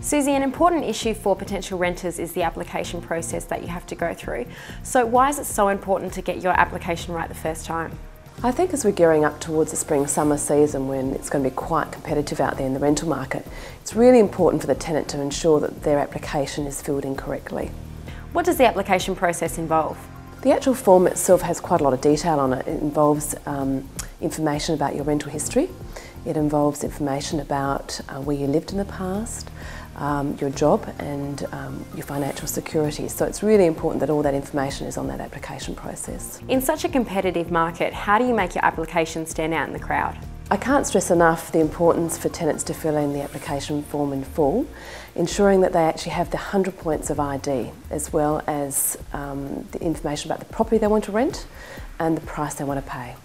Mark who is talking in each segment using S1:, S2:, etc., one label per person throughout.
S1: Suzie, an important issue for potential renters is the application process that you have to go through. So why is it so important to get your application right the first time?
S2: I think as we're gearing up towards the spring summer season when it's going to be quite competitive out there in the rental market, it's really important for the tenant to ensure that their application is filled in correctly.
S1: What does the application process involve?
S2: The actual form itself has quite a lot of detail on it. It involves um, information about your rental history, it involves information about uh, where you lived in the past, um, your job and um, your financial security. So it's really important that all that information is on that application process.
S1: In such a competitive market, how do you make your application stand out in the crowd?
S2: I can't stress enough the importance for tenants to fill in the application form in full, ensuring that they actually have the 100 points of ID as well as um, the information about the property they want to rent and the price they want to pay.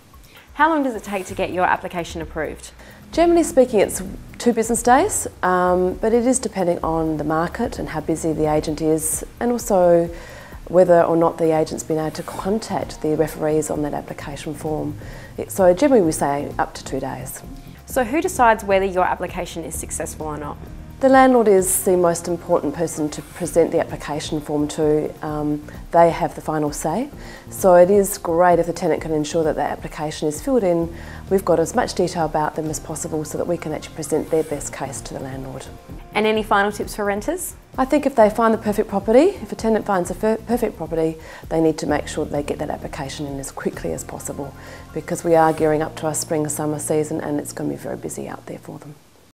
S1: How long does it take to get your application approved?
S2: Generally speaking, it's two business days, um, but it is depending on the market and how busy the agent is, and also whether or not the agent's been able to contact the referees on that application form. So generally we say up to two days.
S1: So who decides whether your application is successful or not?
S2: The landlord is the most important person to present the application form to. Um, they have the final say. So it is great if the tenant can ensure that the application is filled in. We've got as much detail about them as possible so that we can actually present their best case to the landlord.
S1: And any final tips for renters?
S2: I think if they find the perfect property, if a tenant finds a perfect property, they need to make sure that they get that application in as quickly as possible because we are gearing up to our spring summer season and it's going to be very busy out there for them.